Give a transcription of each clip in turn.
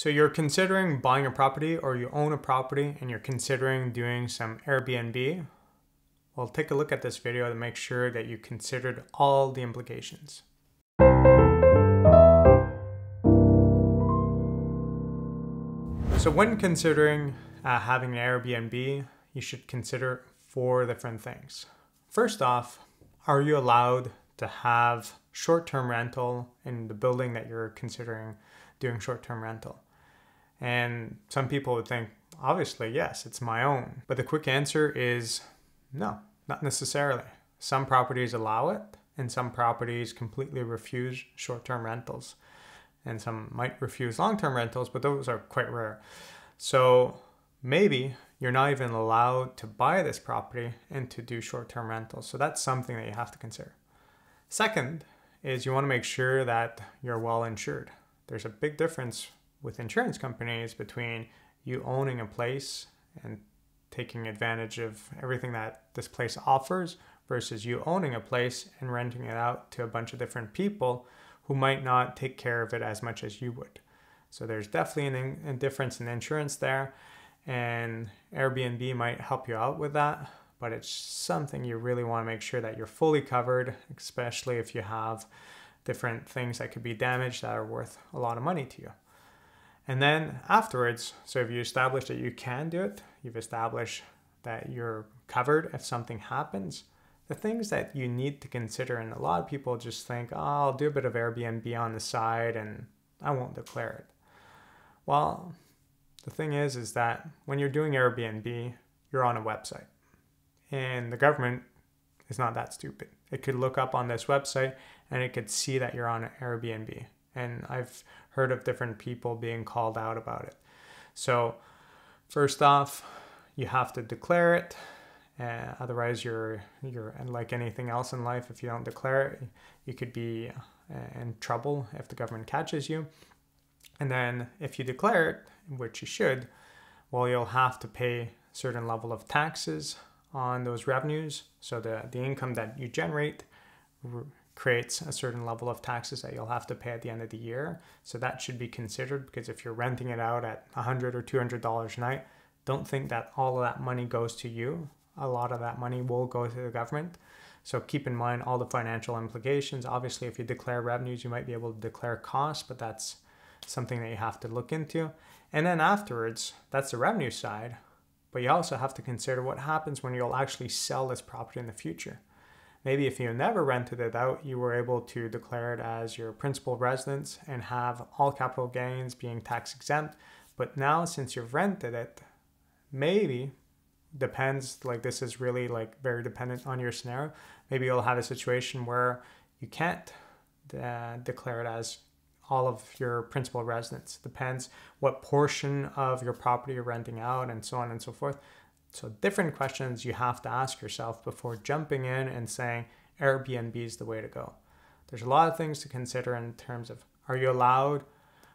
So you're considering buying a property or you own a property and you're considering doing some Airbnb. Well, take a look at this video to make sure that you considered all the implications. So when considering uh, having an Airbnb, you should consider four different things. First off, are you allowed to have short-term rental in the building that you're considering doing short-term rental? And some people would think, obviously, yes, it's my own. But the quick answer is no, not necessarily. Some properties allow it, and some properties completely refuse short term rentals. And some might refuse long term rentals, but those are quite rare. So maybe you're not even allowed to buy this property and to do short term rentals. So that's something that you have to consider. Second is you want to make sure that you're well insured. There's a big difference with insurance companies between you owning a place and taking advantage of everything that this place offers versus you owning a place and renting it out to a bunch of different people who might not take care of it as much as you would. So there's definitely an, a difference in insurance there, and Airbnb might help you out with that. But it's something you really want to make sure that you're fully covered, especially if you have different things that could be damaged that are worth a lot of money to you. And then afterwards, so if you establish that you can do it, you've established that you're covered if something happens, the things that you need to consider, and a lot of people just think, oh, I'll do a bit of Airbnb on the side and I won't declare it. Well, the thing is, is that when you're doing Airbnb, you're on a website. And the government is not that stupid. It could look up on this website and it could see that you're on Airbnb and I've heard of different people being called out about it. So, first off, you have to declare it. Uh, otherwise, you're you're like anything else in life. If you don't declare it, you could be uh, in trouble if the government catches you. And then, if you declare it, which you should, well, you'll have to pay certain level of taxes on those revenues. So the the income that you generate creates a certain level of taxes that you'll have to pay at the end of the year. So that should be considered because if you're renting it out at 100 or 200 dollars a night, don't think that all of that money goes to you. A lot of that money will go to the government. So keep in mind all the financial implications. Obviously, if you declare revenues, you might be able to declare costs, but that's something that you have to look into. And then afterwards, that's the revenue side. But you also have to consider what happens when you'll actually sell this property in the future. Maybe if you never rented it out, you were able to declare it as your principal residence and have all capital gains being tax exempt. But now, since you've rented it, maybe depends like this is really like very dependent on your scenario. Maybe you'll have a situation where you can't uh, declare it as all of your principal residence. Depends what portion of your property you're renting out and so on and so forth. So, different questions you have to ask yourself before jumping in and saying Airbnb is the way to go. There's a lot of things to consider in terms of are you allowed?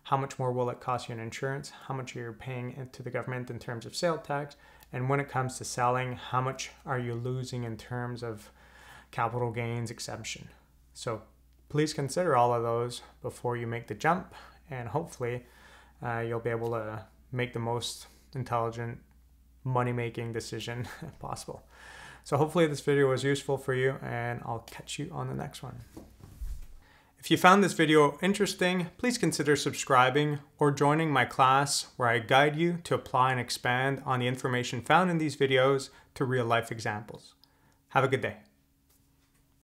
How much more will it cost you in insurance? How much are you paying to the government in terms of sale tax? And when it comes to selling, how much are you losing in terms of capital gains exemption? So please consider all of those before you make the jump, and hopefully, uh, you'll be able to make the most intelligent money making decision possible. So hopefully this video was useful for you and I'll catch you on the next one. If you found this video interesting, please consider subscribing or joining my class where I guide you to apply and expand on the information found in these videos to real life examples. Have a good day.